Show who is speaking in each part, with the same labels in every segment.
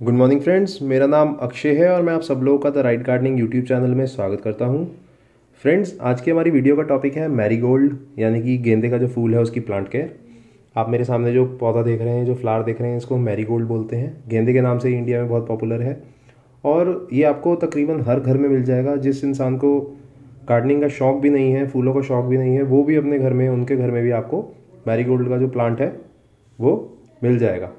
Speaker 1: Good morning friends मेरा नाम अक्षय है और मैं आप सब लोगों का the right gardening YouTube channel में स्वागत करता हूँ। फ्रेंड्स आज की हमारी वीडियो का टॉपिक है मैरीगोल्ड यानी कि गेंदे का जो फूल है उसकी प्लांट केयर आप मेरे सामने जो पौधा देख रहे हैं, जो फ्लावर देख रहे हैं, इसको मैरीगोल्ड बोलते हैं। गेंदे के नाम से इंडिया में बहुत पॉपुलर है। और ये आपको तकरीबन हर घर में मिल जाएगा। जिस इंसान को गार्डनिंग का शौक भी नहीं है, फूलों का शौक भी नहीं है, वो भी अपने घर में, उनके घर में भी आपको मैरीगोल्ड का जो प्लांट है, वो मिल जाएगा।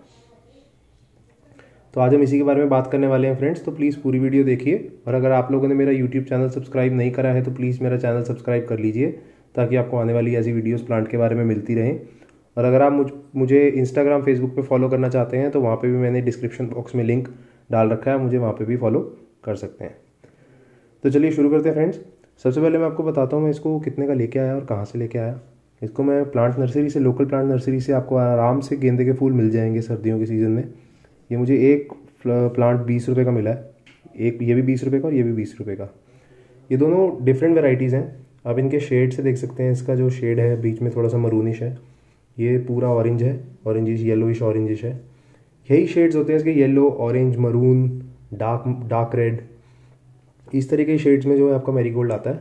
Speaker 1: तो आज हम इसी के बारे में बात करने वाले हैं फ्रेंड्स तो प्लीज़ पूरी वीडियो देखिए। और अगर आप लोगों ने मेरा यूट्यूब चैनल सब्सक्राइब नहीं करा है तो प्लीज़ मेरा चैनल सब्सक्राइब कर लीजिए, ताकि आपको आने वाली ऐसी वीडियोस प्लांट के बारे में मिलती रहें। और अगर आप मुझ, मुझे इंस्टाग्राम फेसबुक पे फॉलो करना चाहते हैं तो वहाँ पे भी मैंने डिस्क्रिप्शन बॉक्स में लिंक डाल रखा है, मुझे वहाँ पे भी फॉलो कर सकते हैं। तो चलिए शुरू करते हैं फ्रेंड्स सबसे पहले मैं आपको बताता हूँ मैं इसको कितने का लेके आया और कहाँ से लेके आया। इसको मैं प्लांट नर्सरी से लोकल प्लांट नर्सरी से आपको आराम से गेंदे के फूल मिल जाएँगे सर्दियों के सीज़न में। ये मुझे एक प्लांट बीस रुपये का मिला है। एक, ये भी बीस रुपये का और ये भी बीस रुपये का। ये दोनों डिफरेंट वेराइटीज़ हैं। आप इनके शेड से देख सकते हैं। इसका जो शेड है, बीच में थोड़ा सा मरूनिश है। ये पूरा ऑरेंज है। ऑरेंजिश येलोइश ऑरेंजिश है। यही शेड्स होते हैं इसके। Yellow orange maroon dark dark red इस तरह के शेड्स में जो है आपका मैरीगोल्ड आता है।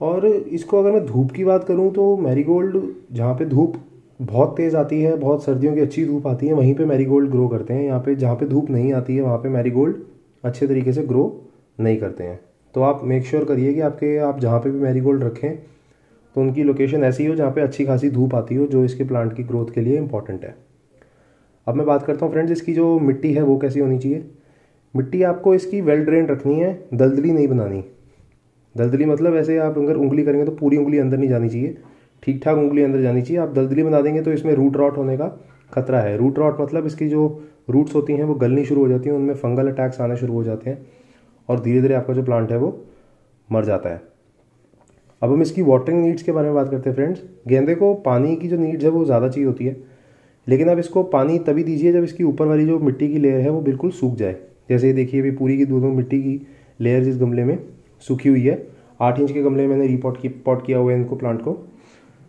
Speaker 1: और इसको अगर मैं धूप की बात करूँ तो मैरीगोल्ड जहाँ पे धूप बहुत तेज़ आती है, बहुत सर्दियों की अच्छी धूप आती है, वहीं पे मैरीगोल्ड ग्रो करते हैं। यहाँ पे, जहाँ पे धूप नहीं आती है, वहाँ पे मैरीगोल्ड अच्छे तरीके से ग्रो नहीं करते हैं। तो आप मेक श्योर करिए कि आपके, आप जहाँ पे भी मैरीगोल्ड रखें तो उनकी लोकेशन ऐसी हो जहाँ पे अच्छी खासी धूप आती हो, जो इसके प्लांट की ग्रोथ के लिए इंपॉर्टेंट है। अब मैं बात करता हूँ फ्रेंड्स इसकी जो मिट्टी है, वो कैसी होनी चाहिए? मिट्टी आपको इसकी वेल ड्रेन रखनी है, दलदली नहीं बनानी। दलदली मतलब ऐसे आप अगर उंगली करेंगे तो पूरी उंगली अंदर नहीं जानी चाहिए। ठीक ठाक उंगली अंदर जानी चाहिए। आप दलदली बना देंगे तो इसमें रूट रॉट होने का खतरा है। रूट रॉट मतलब इसकी जो रूट्स होती हैं, वो गलनी शुरू हो जाती हैं, उनमें फंगल अटैक्स आने शुरू हो जाते हैं और धीरे धीरे आपका जो प्लांट है वो मर जाता है। अब हम इसकी वाटरिंग नीड्स के बारे में बात करते हैं फ्रेंड्स गेंदे को पानी की जो नीड्स है, वो ज़्यादा चाहिए होती है। लेकिन अब इसको पानी तभी दीजिए जब इसकी ऊपर वाली जो मिट्टी की लेयर है, वो बिल्कुल सूख जाए। जैसे ये देखिए, अभी पूरी की दोनों मिट्टी की लेयर जिस गमले में सूखी हुई है। आठ इंच के गमले में मैंने रिपोर्ट की पॉट किया हुआ है इनको प्लांट को।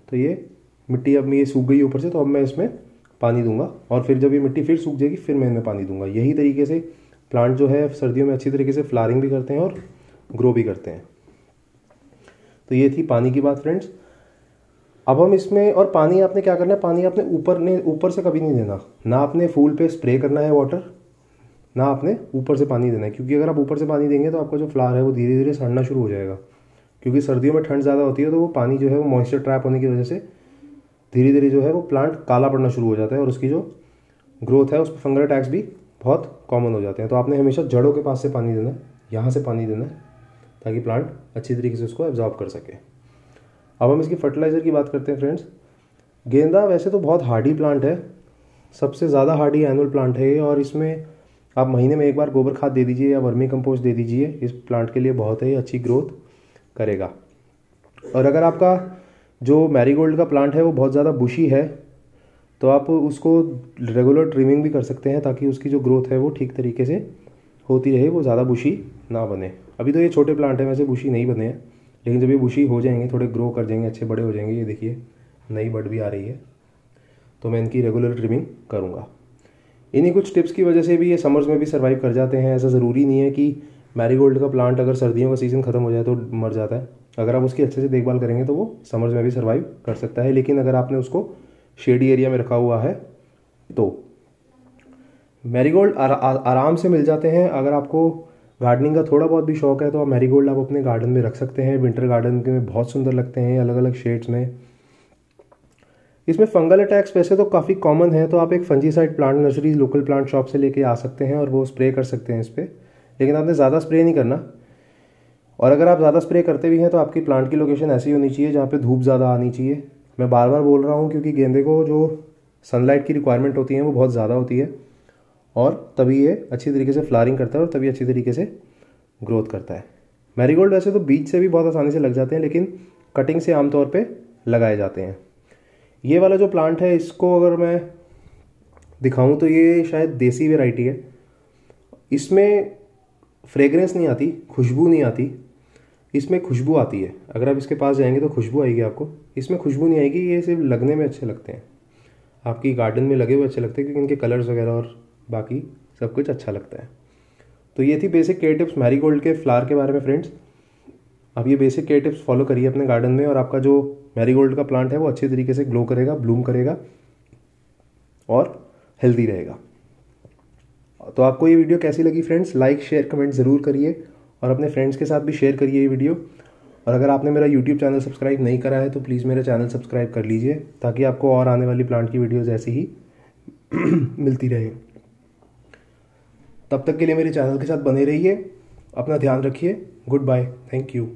Speaker 1: तो ये मिट्टी अब ये सूख गई ऊपर से तो अब मैं इसमें पानी दूँगा। और फिर जब ये मिट्टी फिर सूख जाएगी, फिर मैं इनमें पानी दूँगा। यही तरीके से प्लांट जो है, सर्दियों में अच्छी तरीके से फ्लारिंग भी करते हैं और ग्रो भी करते हैं। तो ये थी पानी की बात फ्रेंड्स अब हम इसमें, और पानी आपने क्या करना है? पानी आपने ऊपर ने, ऊपर से कभी नहीं देना। ना आपने फूल पे स्प्रे करना है वाटर ना आपने ऊपर से पानी देना है। क्योंकि अगर आप ऊपर से पानी देंगे तो आपका जो फ्लावर है, वो धीरे धीरे सड़ना शुरू हो जाएगा। क्योंकि सर्दियों में ठंड ज़्यादा होती है तो वो पानी जो है, वो मॉइस्चर ट्रैप होने की वजह से धीरे धीरे जो है, वो प्लांट काला पड़ना शुरू हो जाता है और उसकी जो ग्रोथ है, उस पर फंगल अटैक्स भी बहुत कॉमन हो जाते हैं। तो आपने हमेशा जड़ों के पास से पानी देना है, यहाँ से पानी देना है, ताकि प्लांट अच्छी तरीके से उसको एब्जॉर्ब कर सके। अब हम इसकी फर्टिलाइज़र की बात करते हैं फ्रेंड्स गेंदा वैसे तो बहुत हार्डी प्लांट है, सबसे ज़्यादा हार्डी एनुअल प्लांट है ये, और इसमें आप महीने में एक बार गोबर खाद दे दीजिए या वर्मी कंपोस्ट दे दीजिए, इस प्लांट के लिए बहुत ही अच्छी ग्रोथ करेगा। और अगर आपका जो मैरीगोल्ड का प्लांट है, वो बहुत ज़्यादा बुशी है तो आप उसको रेगुलर ट्रिमिंग भी कर सकते हैं ताकि उसकी जो ग्रोथ है, वो ठीक तरीके से होती रहे, वो ज़्यादा बुशी ना बने। अभी तो ये छोटे प्लांट हैं, वैसे बुशी नहीं बने हैं, लेकिन जब ये बुशी हो जाएँगे, थोड़े ग्रो कर जाएँगे, अच्छे बड़े हो जाएँगे, ये देखिए, नई बड भी आ रही है तो मैं इनकी रेगुलर ट्रिमिंग करूँगा। इन्हीं कुछ टिप्स की वजह से भी ये समर्स में भी सर्वाइव कर जाते हैं। ऐसा ज़रूरी नहीं है कि मैरीगोल्ड का प्लांट अगर सर्दियों का सीज़न ख़त्म हो जाए तो मर जाता है। अगर आप उसकी अच्छे से देखभाल करेंगे तो वो समर्स में भी सर्वाइव कर सकता है। लेकिन अगर आपने उसको शेडी एरिया में रखा हुआ है तो मैरीगोल्ड आराम से मिल जाते हैं। अगर आपको गार्डनिंग का थोड़ा बहुत भी शौक है तो आप मैरीगोल्ड आप अपने गार्डन में रख सकते हैं। विंटर गार्डन के में बहुत सुंदर लगते हैं अलग अलग शेड्स में। इसमें फंगल अटैक्स वैसे तो काफ़ी कॉमन है तो आप एक fungicide plant nursery local plant shop से लेके आ सकते हैं और वो स्प्रे कर सकते हैं इस पर लेकिन आपने ज़्यादा स्प्रे नहीं करना। और अगर आप ज़्यादा स्प्रे करते भी हैं तो आपकी प्लांट की लोकेशन ऐसी होनी चाहिए जहाँ पे धूप ज़्यादा आनी चाहिए। मैं बार बार बोल रहा हूँ क्योंकि गेंदे को जो सनलाइट की रिक्वायरमेंट होती है, वो बहुत ज़्यादा होती है। और तभी ये अच्छी तरीके से फ्लारिंग करता है और तभी अच्छी तरीके से ग्रोथ करता है। मैरीगोल्ड वैसे तो बीज से भी बहुत आसानी से लग जाते हैं, लेकिन कटिंग से आमतौर पर लगाए जाते हैं। ये वाला जो प्लांट है, इसको अगर मैं दिखाऊँ तो ये शायद देसी वेराइटी है। इसमें फ्रेगरेंस नहीं आती, खुशबू नहीं आती, इसमें खुशबू आती है। अगर आप इसके पास जाएँगे तो खुशबू आएगी आपको। इसमें खुशबू नहीं आएगी, ये सिर्फ़ लगने में अच्छे लगते हैं। आपकी गार्डन में लगे हुए अच्छे लगते हैं, क्योंकि इनके कलर्स वगैरह और बाकी सब कुछ अच्छा लगता है। तो ये थी बेसिक केयर टिप्स मैरीगोल्ड के फ्लावर के बारे में फ्रेंड्स आप ये बेसिक केयर टिप्स फॉलो करिए अपने गार्डन में और आपका जो मैरीगोल्ड का प्लांट है वो अच्छे तरीके से ग्लो करेगा ब्लूम करेगा और हेल्दी रहेगा। तो आपको ये वीडियो कैसी लगी फ्रेंड्स? लाइक शेयर कमेंट ज़रूर करिए और अपने फ्रेंड्स के साथ भी शेयर करिए ये वीडियो। और अगर आपने मेरा यूट्यूब चैनल सब्सक्राइब नहीं करा है तो प्लीज़ मेरा चैनल सब्सक्राइब कर लीजिए ताकि आपको और आने वाली प्लांट की वीडियोज़ ऐसी ही मिलती रहे। तब तक के लिए मेरे चैनल के साथ बने रहिए, अपना ध्यान रखिए। Good bye thank you